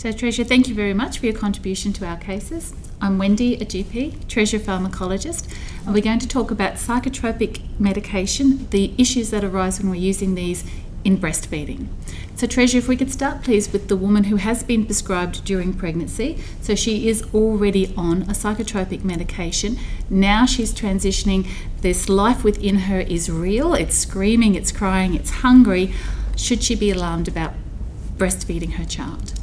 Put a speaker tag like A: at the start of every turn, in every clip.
A: So, Treasure, thank you very much for your contribution to our cases. I'm Wendy, a GP, Treasure pharmacologist, and we're going to talk about psychotropic medication, the issues that arise when we're using these in breastfeeding. So, Treasure, if we could start please with the woman who has been prescribed during pregnancy. So, she is already on a psychotropic medication. Now she's transitioning. This life within her is real. It's screaming, it's crying, it's hungry. Should she be alarmed about breastfeeding her child?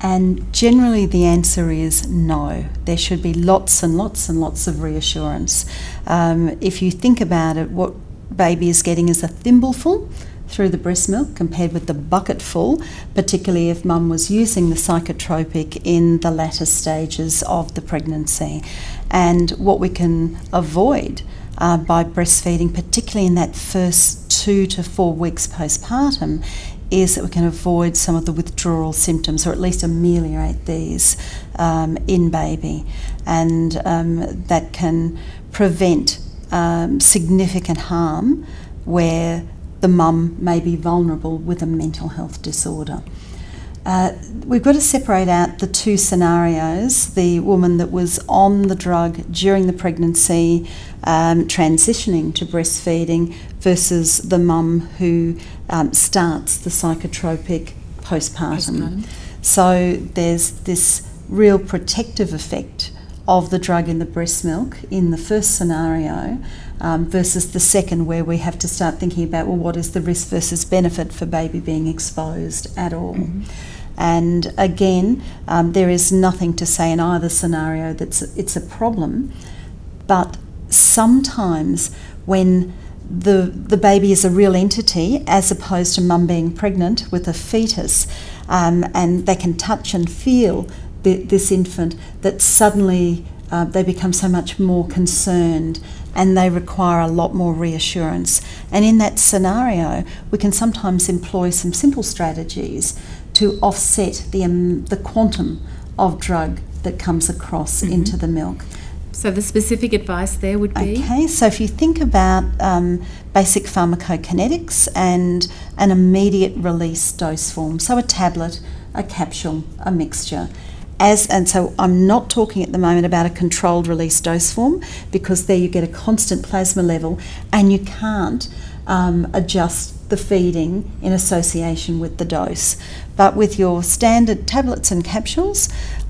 B: And generally, the answer is no. There should be lots and lots and lots of reassurance. Um, if you think about it, what baby is getting is a thimbleful through the breast milk compared with the bucketful, particularly if mum was using the psychotropic in the latter stages of the pregnancy. And what we can avoid uh, by breastfeeding, particularly in that first two to four weeks postpartum, is that we can avoid some of the withdrawal symptoms or at least ameliorate these um, in baby. And um, that can prevent um, significant harm where the mum may be vulnerable with a mental health disorder. Uh, we've got to separate out the two scenarios the woman that was on the drug during the pregnancy, um, transitioning to breastfeeding, versus the mum who um, starts the psychotropic postpartum. postpartum. So there's this real protective effect of the drug in the breast milk in the first scenario um, versus the second, where we have to start thinking about well, what is the risk versus benefit for baby being exposed at all. Mm-hmm. And again, um, there is nothing to say in either scenario that it's a problem, but sometimes when the, the baby is a real entity as opposed to mum being pregnant with a fetus, um, and they can touch and feel the, this infant, that suddenly uh, they become so much more concerned and they require a lot more reassurance. And in that scenario, we can sometimes employ some simple strategies to offset the, um, the quantum of drug that comes across mm-hmm. into the milk.
A: So the specific advice there would be?
B: Okay, so if you think about um, basic pharmacokinetics and an immediate release dose form, so a tablet, a capsule, a mixture, as and so I'm not talking at the moment about a controlled release dose form because there you get a constant plasma level and you can't um, adjust the feeding in association with the dose. But with your standard tablets and capsules,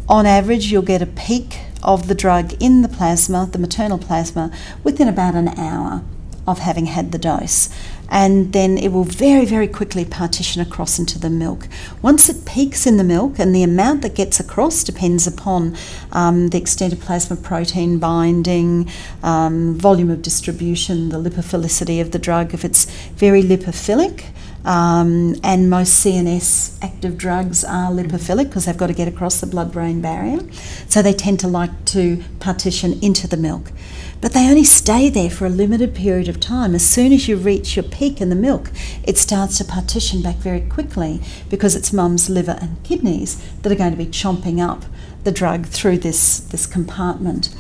B: on average you'll get a peak of the drug in the plasma, the maternal plasma, within about an hour of having had the dose and then it will very, very quickly partition across into the milk. Once it peaks in the milk, and the amount that gets across depends upon um, the extent of plasma protein binding, um, volume of distribution, the lipophilicity of the drug. If it's very lipophilic, um, and most CNS active drugs are lipophilic because they've got to get across the blood brain barrier. So they tend to like to partition into the milk. But they only stay there for a limited period of time. As soon as you reach your peak in the milk, it starts to partition back very quickly because it's mum's liver and kidneys that are going to be chomping up the drug through this, this compartment.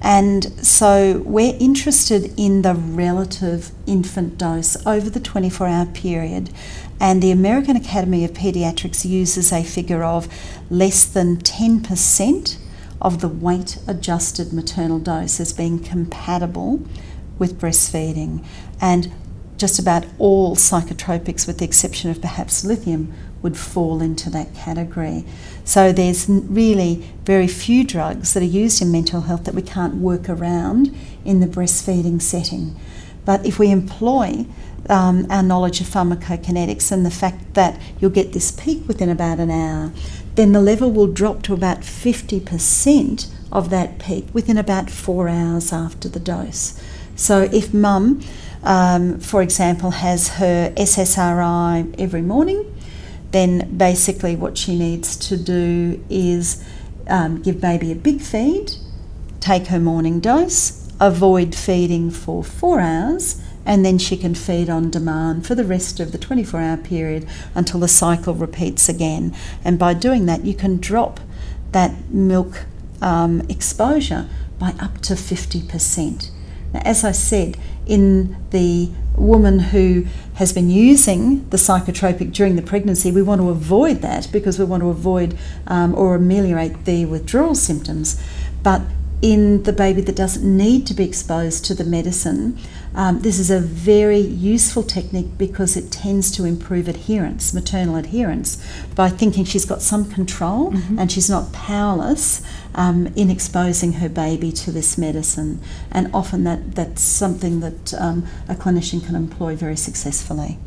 B: And so we're interested in the relative infant dose over the 24 hour period. And the American Academy of Pediatrics uses a figure of less than 10% of the weight adjusted maternal dose as being compatible with breastfeeding. And just about all psychotropics, with the exception of perhaps lithium, would fall into that category. So there's really very few drugs that are used in mental health that we can't work around in the breastfeeding setting. But if we employ um, our knowledge of pharmacokinetics and the fact that you'll get this peak within about an hour, then the level will drop to about 50% of that peak within about four hours after the dose. So if mum, um, for example, has her SSRI every morning, then basically what she needs to do is um, give baby a big feed, take her morning dose, avoid feeding for four hours, and then she can feed on demand for the rest of the 24 hour period until the cycle repeats again. And by doing that, you can drop that milk um, exposure by up to 50%. Now, as I said, in the woman who has been using the psychotropic during the pregnancy, we want to avoid that because we want to avoid um, or ameliorate the withdrawal symptoms. But in the baby that doesn't need to be exposed to the medicine, um, this is a very useful technique because it tends to improve adherence, maternal adherence, by thinking she's got some control mm-hmm. and she's not powerless um, in exposing her baby to this medicine. And often that, that's something that um, a clinician can employ very successfully.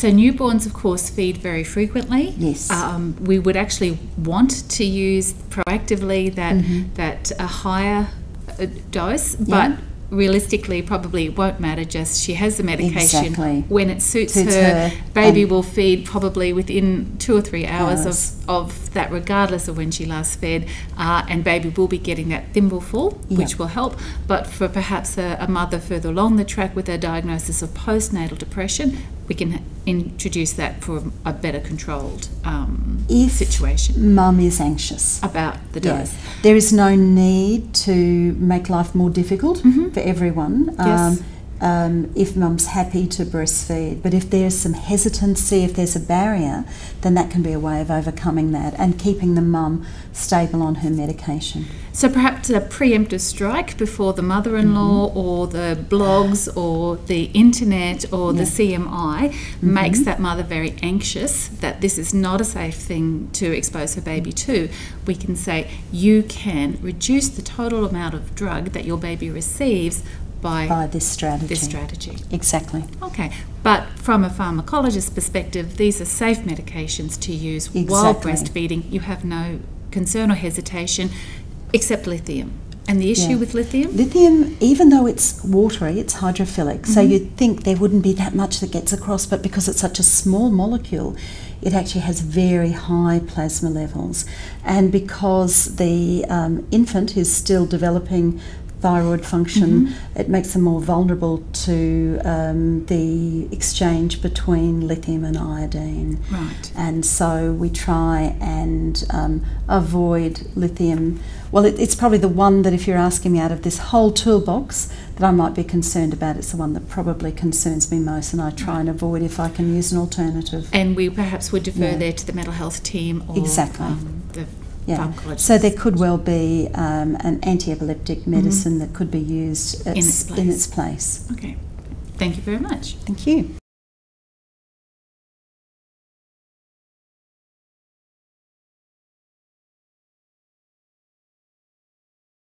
A: So newborns, of course, feed very frequently.
B: Yes.
A: Um, we would actually want to use proactively that mm-hmm. that a higher uh, dose, but realistically probably it won't matter just she has the medication
B: exactly.
A: when it suits, suits her, her, baby will feed probably within two or three hours, hours. Of, of that regardless of when she last fed uh, and baby will be getting that thimbleful yep. which will help but for perhaps a, a, mother further along the track with a diagnosis of postnatal depression we can introduce that for a better controlled um,
B: if
A: situation.
B: Mum is anxious
A: about the dose.
B: Yes. There is no need to make life more difficult mm-hmm. for everyone.
A: Yes.
B: Um, if mum's happy to breastfeed. But if there's some hesitancy, if there's a barrier, then that can be a way of overcoming that and keeping the mum stable on her medication.
A: So perhaps a preemptive strike before the mother in law mm-hmm. or the blogs or the internet or yeah. the CMI mm-hmm. makes that mother very anxious that this is not a safe thing to expose her baby to. We can say you can reduce the total amount of drug that your baby receives by,
B: by this strategy.
A: This strategy.
B: Exactly.
A: Okay, but from a pharmacologist perspective, these are safe medications to use exactly. while breastfeeding. You have no concern or hesitation, except lithium. And the issue yeah. with lithium?
B: Lithium, even though it's watery, it's hydrophilic. Mm-hmm. So you'd think there wouldn't be that much that gets across, but because it's such a small molecule, it actually has very high plasma levels. And because the um, infant is still developing thyroid function, mm-hmm. it makes them more vulnerable to um, the exchange between lithium and iodine.
A: Right.
B: And so we try and um, avoid lithium. Well, it, it's probably the one that, if you're asking me out of this whole toolbox, that I might be concerned about, it's the one that probably concerns me most, and I try and avoid if I can use an alternative.
A: And we perhaps would defer yeah. there to the mental health team or
B: exactly.
A: Um, the
B: yeah. So there could well be um, an anti-epileptic mm-hmm. medicine mm-hmm. that could be used
A: in its,
B: in its place.
A: Okay. Thank you very much.
B: Thank you.